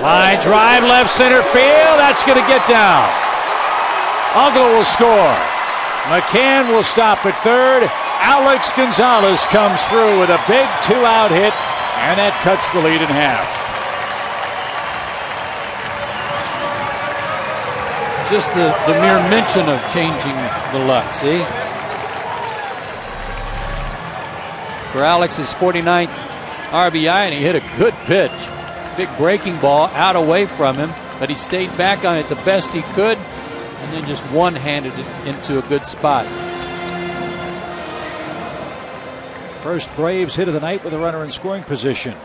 Line drive left center field. That's going to get down. Uggla will score. McCann will stop at third. Alex Gonzalez comes through with a big two out hit, and that cuts the lead in half. Just the, the mere mention of changing the luck, see? For Alex's 49th RBI, and he hit a good pitch. Big breaking ball out away from him, but he stayed back on it the best he could, and then just one handed it into a good spot. First Braves hit of the night with a runner in scoring position.